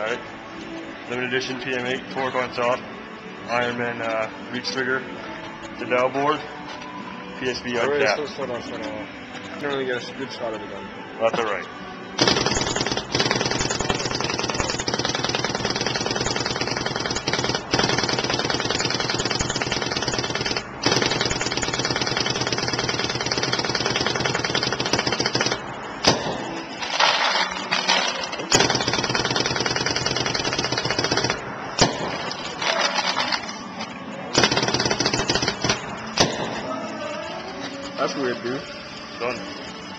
Alright. Limited edition PM8, torque on top. Ironmen uh, reach trigger. Tadao board. PSP on Alright, cap. slow, slow down, slow. I don't really get a good shot of the gun. That's alright. That's weird, dude. Done.